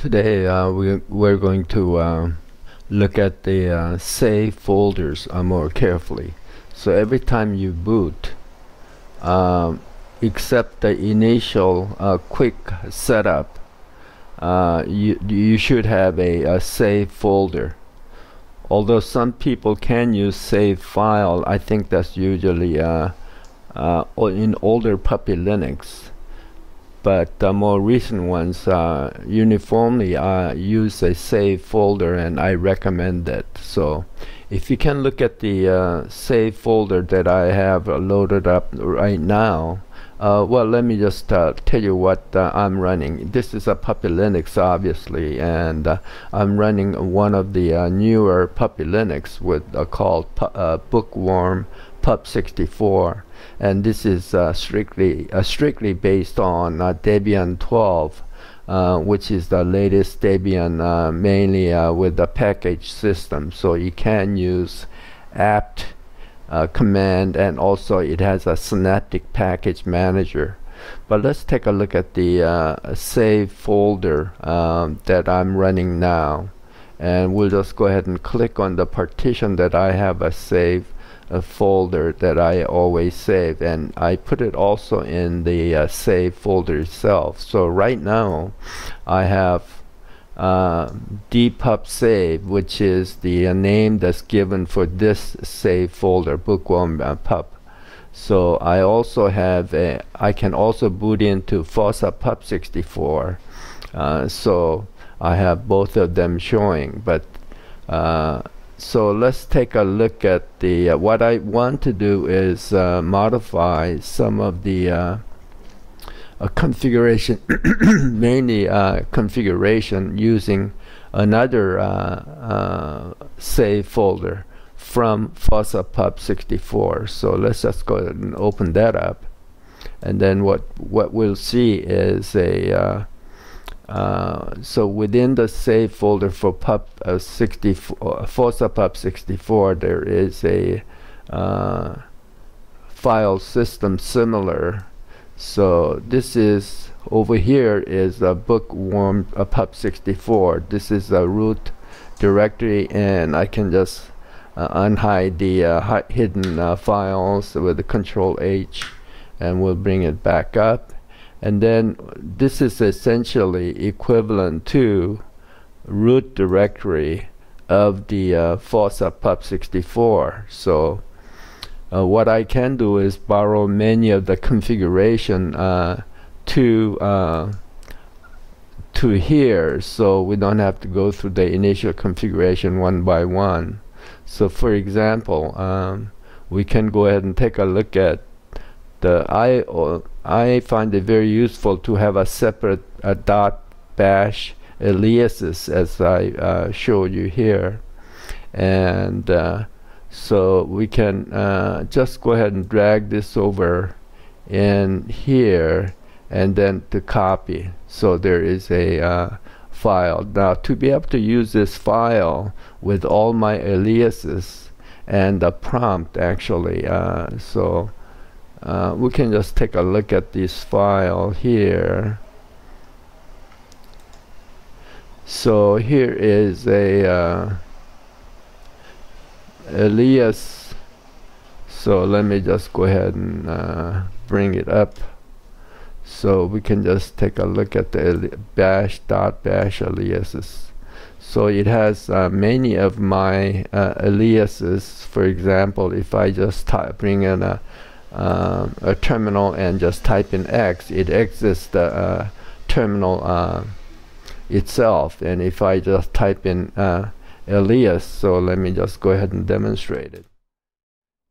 Today uh, we, we're going to uh, look at the uh, save folders uh, more carefully. So every time you boot, um, except the initial uh, quick setup, uh, you, you should have a, a save folder. Although some people can use save file, I think that's usually in older Puppy Linux but the more recent ones uh, uniformly uh, use a save folder and I recommend that so if you can look at the uh, save folder that I have loaded up right now uh, well let me just uh, tell you what uh, I'm running. This is a Puppy Linux obviously and I'm running one of the newer Puppy Linux with called Bookworm Pup 64 and this is uh, strictly uh, strictly based on uh, Debian 12 uh, which is the latest Debian uh, mainly uh, with the package system. So you can use apt command and also it has a synaptic package manager. But let's take a look at the save folder um, that I'm running now. And we'll just go ahead and click on the partition that I have a save a folder that I always save and I put it also in the uh, save folder itself. So right now I have uh, dpup save which is the uh, name that's given for this save folder bookworm uh, pup so I also have a I can also boot into FOSSA pup 64 uh, so I have both of them showing but uh, so let's take a look at the uh, what I want to do is uh, modify some of the uh, uh configuration mainly uh, configuration using another uh, save folder from FOSSA pup 64 so let's just go ahead and open that up. And then what what we'll see is a uh, so within the save folder for pup uh, 64 FOSSA pup 64 there is a uh, file system similar. So this is over here is a bookworm a pup 64 this is a root directory and I can just uh, unhide the uh, hidden uh, files with the control H and we'll bring it back up and then this is essentially equivalent to root directory of the uh, FOSSA PUP64 so uh, what I can do is borrow many of the configuration uh, to uh, to here. So we don't have to go through the initial configuration one by one. So for example um, we can go ahead and take a look at the I I find it very useful to have a separate a dot bash aliases as I uh, showed you here. And uh, so we can uh, just go ahead and drag this over in here and then to copy. So there is a uh, file. Now to be able to use this file with all my aliases and the prompt actually uh, so uh, we can just take a look at this file here. So here is a uh, alias so let me just go ahead and uh, bring it up. So we can just take a look at the bash dot bash aliases so it has uh, many of my uh, aliases for example if I just type, bring in a uh, a terminal and just type in X, it exits the uh, terminal uh, itself. And if I just type in uh, alias, so let me just go ahead and demonstrate it.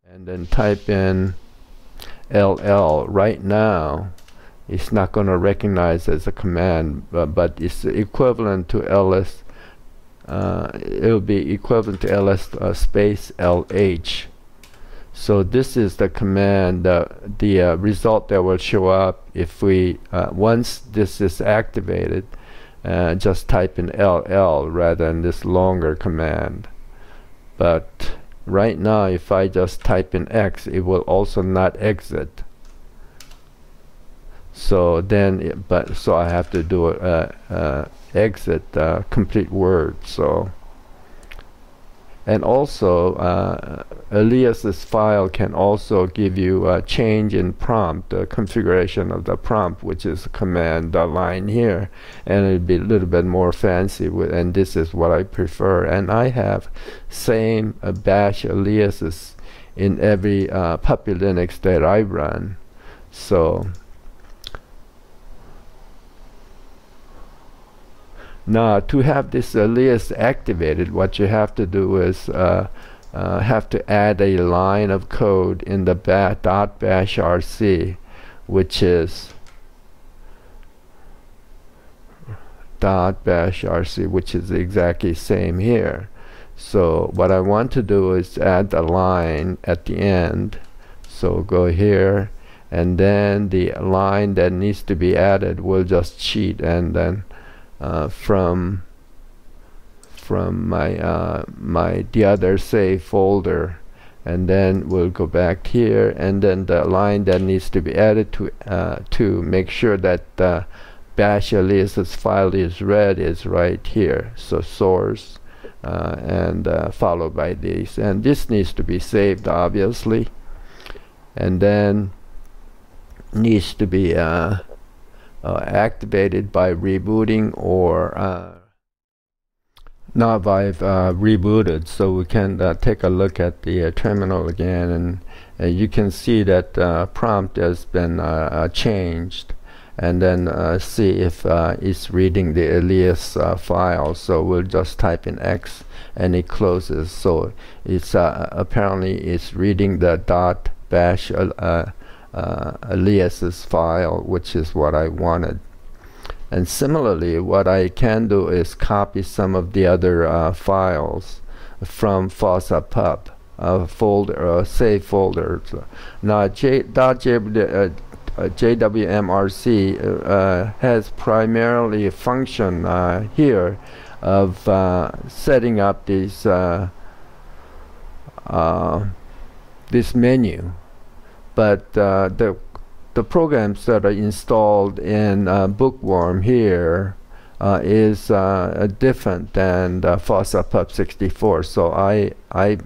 And then type in LL. Right now, it's not going to recognize as a command, but, but it's equivalent to ls. Uh, it will be equivalent to ls uh, space LH so this is the command uh, the uh, result that will show up if we uh, once this is activated uh, just type in LL rather than this longer command. But right now if I just type in X it will also not exit. So then it, but so I have to do a, exit uh, complete word. So and also uh, aliases file can also give you a change in prompt configuration of the prompt which is command line here. And it'd be a little bit more fancy with and this is what I prefer. And I have same uh, bash aliases in every uh, puppy Linux that I run. So Now to have this alias activated what you have to do is uh, uh, have to add a line of code in the ba dot bash rc which is dot bash rc which is exactly same here. So what I want to do is add a line at the end. So go here and then the line that needs to be added will just cheat and then uh, from from my uh, my the other save folder. And then we'll go back here and then the line that needs to be added to uh, to make sure that the bash aliases file is read is right here. So source uh, and uh, followed by this. And this needs to be saved obviously. And then needs to be uh, uh, activated by rebooting or uh, not by uh, rebooted. So we can uh, take a look at the uh, terminal again and uh, you can see that prompt has been changed. And then see if it's reading the alias file. So we'll just type in X and it closes. So it's apparently it's reading the dot bash uh, aliases file which is what I wanted. And similarly what I can do is copy some of the other uh, files from FOSSA pup folder uh, save folders now J, JWMRC uh, uh, has primarily a function uh, here of setting up this this menu but uh, the the programs that are installed in uh, Bookworm here uh, is different than the FOSSA Pup 64 so I I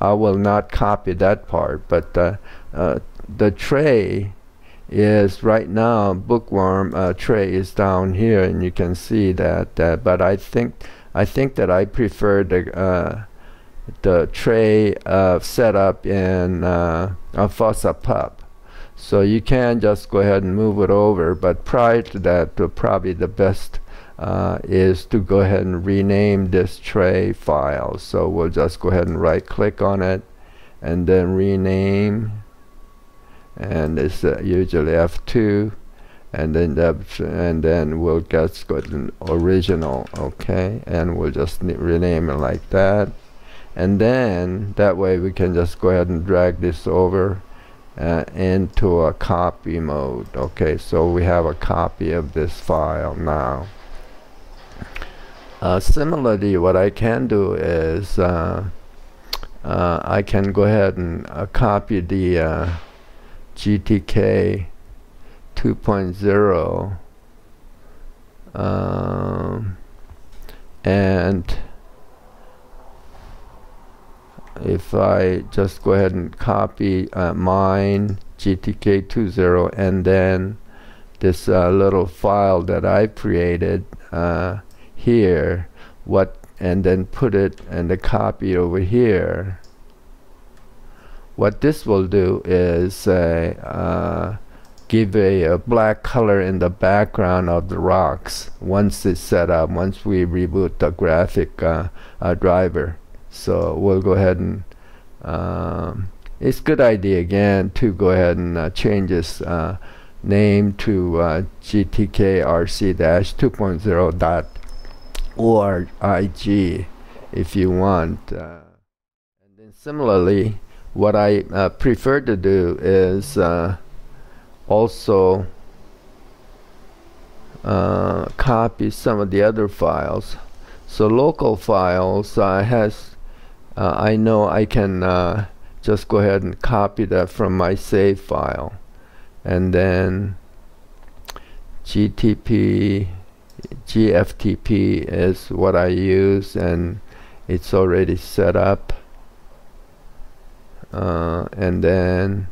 I will not copy that part but the tray is right now bookworm uh, tray is down here and you can see that uh, but I think I think that I prefer the uh, the tray setup in a FOSSA pup. So you can just go ahead and move it over, but prior to that, probably the best uh, is to go ahead and rename this tray file. So we'll just go ahead and right click on it and then rename and it's uh, usually F2 and then that and then we'll just go to original okay and we'll just rename it like that and then that way we can just go ahead and drag this over uh, into a copy mode. Okay so we have a copy of this file now. Uh, similarly what I can do is uh, uh I can go ahead and uh, copy the uh, GTK 2.0 um, and if I just go ahead and copy uh, mine GTK20 and then this uh, little file that I created uh, here what and then put it and the copy over here. What this will do is uh, give a, a, black color in the background of the ROX once it's set up once we reboot the graphic uh, uh, driver so we'll go ahead and um, it's a good idea again to go ahead and uh, change this uh, name to uh, GTK-RC-2.0 dot org if you want. Uh, and then similarly, what I uh, prefer to do is uh, also copy some of the other files. So local files has uh, I know I can uh, just go ahead and copy that from my save file. And then GTP GFTP is what I use and it's already set up. Uh, and then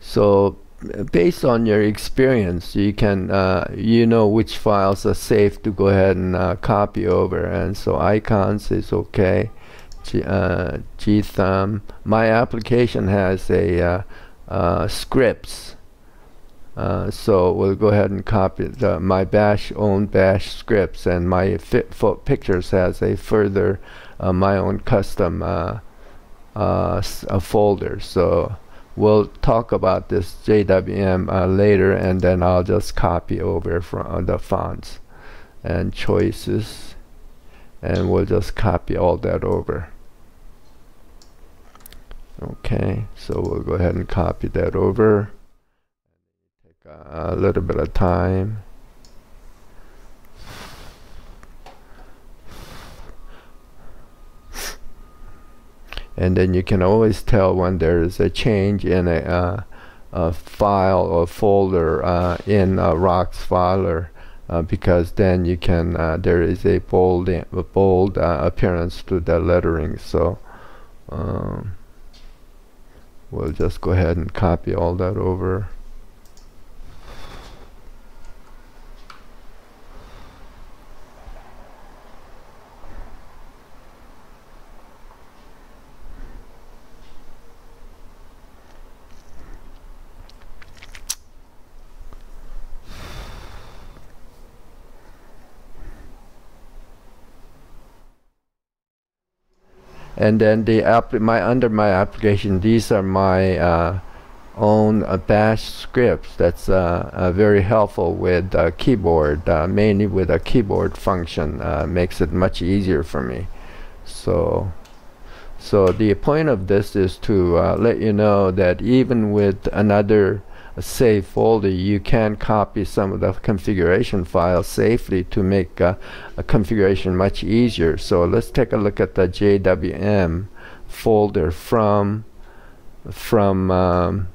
so based on your experience you can uh, you know which files are safe to go ahead and uh, copy over. And so icons is okay. G, uh, gthumb my application has a uh, uh, scripts. Uh, so we'll go ahead and copy the, my bash own bash scripts and my pictures has a further my own custom folder. So we'll talk about this JWM uh, later and then I'll just copy over from uh, the fonts and choices and we'll just copy all that over. Okay so we'll go ahead and copy that over. Take a little bit of time and then you can always tell when there is a change in a, uh, a file or folder uh, in a ROX filer uh, because then you can uh, there is a bold a bold uh, appearance to the lettering. So um, we'll just go ahead and copy all that over and then the app my under my application these are my uh, own uh, bash scripts that's uh, uh very helpful with keyboard uh, mainly with a keyboard function uh, makes it much easier for me. So so the point of this is to let you know that even with another save folder you can copy some of the configuration files safely to make uh, a configuration much easier so let's take a look at the JWM folder from from um,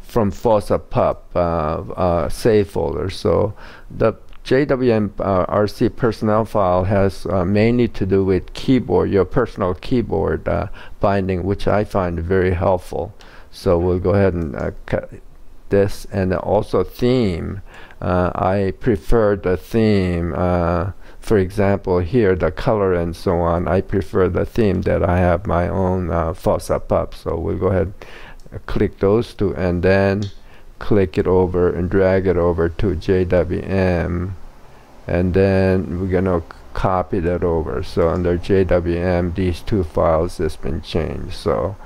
from FOSSA pup uh, uh, save folder so the JWM uh, RC personnel file has uh, mainly to do with keyboard, your personal keyboard uh, binding, which I find very helpful. So we'll go ahead and uh, this and also theme uh, I prefer the theme uh, for example here the color and so on I prefer the theme that I have my own uh, FOSSA pup. So we'll go ahead click those two and then click it over and drag it over to JWM and then we're gonna copy that over. So under JWM these two files has been changed. So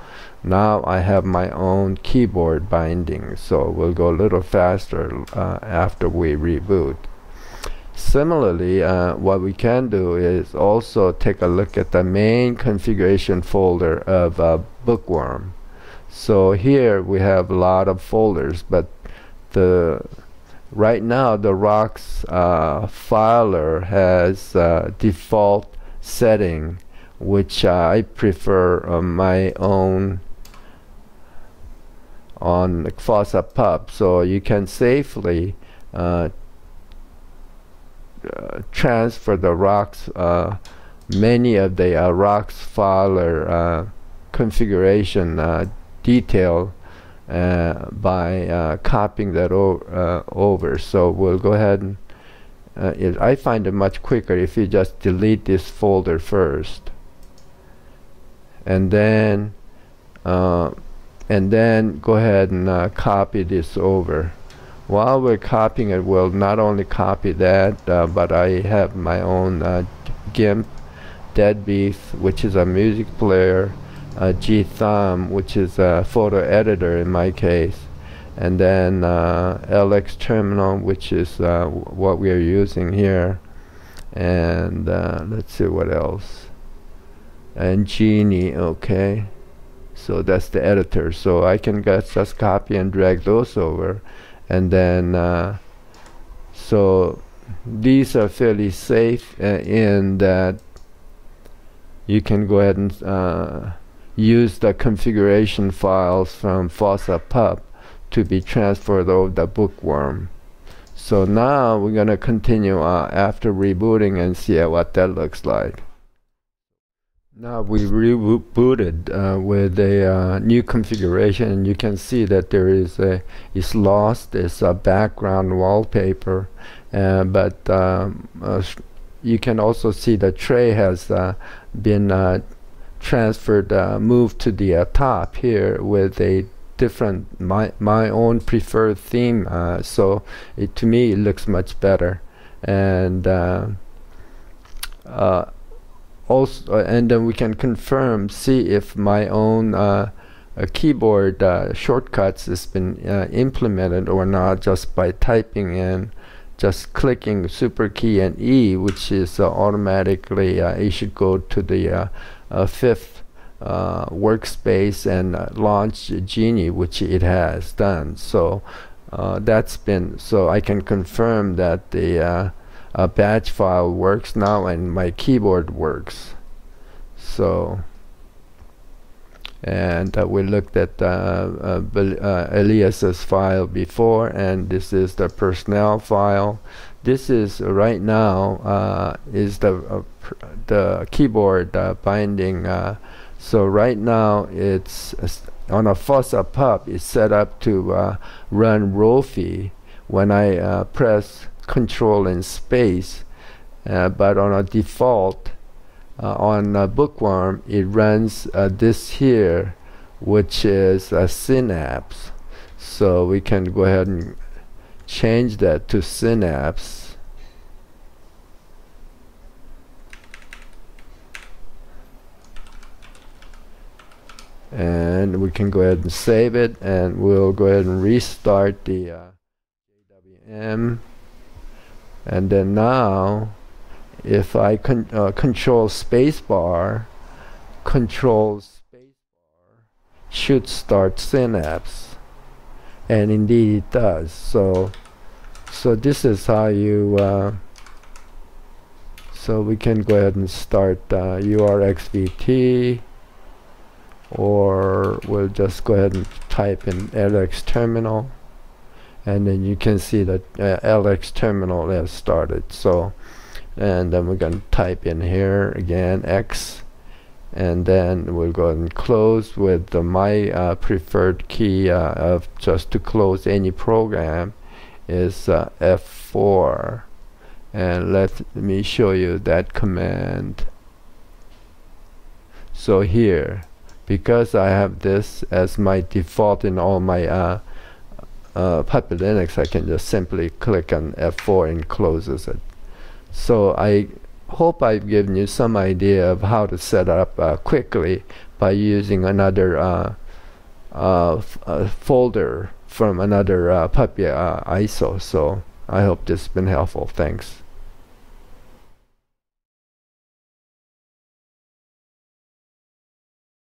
now I have my own keyboard binding so we'll go a little faster uh, after we reboot. Similarly uh, what we can do is also take a look at the main configuration folder of uh, bookworm. So here we have a lot of folders but the right now the ROX uh, filer has uh, default setting which I prefer my own on FOSSA pup so you can safely uh, uh, transfer the ROX uh, many of the uh, ROX filer uh, configuration uh, detail by copying that over. So we'll go ahead and I find it much quicker if you just delete this folder first. And then and then go ahead and uh, copy this over. While we're copying it we'll not only copy that uh, but I have my own uh, GIMP Deadbeef which is a music player uh, gthumb which is a photo editor in my case and then uh, LX terminal which is uh, what we are using here and let's see what else. And Geany okay so that's the editor. So I can just copy and drag those over. And then uh, so these are fairly safe uh, in that you can go ahead and uh, use the configuration files from FOSSA pup to be transferred over the bookworm. So now we're gonna continue uh, after rebooting and see what that looks like now we rebooted uh, with a uh, new configuration and you can see that there is a is lost this uh, background wallpaper uh, but um, uh, you can also see the tray has uh, been transferred moved to the top here with a different my my own preferred theme so it, to me it looks much better. And also uh, and then we can confirm see if my own uh, keyboard uh, shortcuts has been uh, implemented or not just by typing in just clicking super key and E which is uh, automatically uh, you should go to the fifth workspace and launch Geany which it has done. So that's been so I can confirm that the a batch file works now and my keyboard works. So and uh, we looked at uh, uh, uh, aliases file before and this is the personnel file. This is right now uh, is the uh, the keyboard binding so right now it's on a FOSSA pup it's set up to run Rofi when I press control in space uh, but on a default uh, on bookworm it runs uh, this here which is a synapse. So we can go ahead and change that to synapse. And we can go ahead and save it and we'll go ahead and restart the uh, JWM and then now if I con uh, control spacebar control spacebar should start synapse. And indeed it does. So so this is how you uh, so we can go ahead and start uh, URXVT or we'll just go ahead and type in LX terminal and then you can see that uh, LX terminal has started. So and then we're going to type in here again X. And then we'll go and close with the my uh, preferred key uh, of just to close any program is uh, F4 and let me show you that command. So here because I have this as my default in all my uh, uh, Puppy Linux, I can just simply click on F4 and closes it. So I hope I've given you some idea of how to set up uh, quickly by using another uh, uh, uh folder from another uh, Puppy ISO. So I hope this has been helpful. Thanks.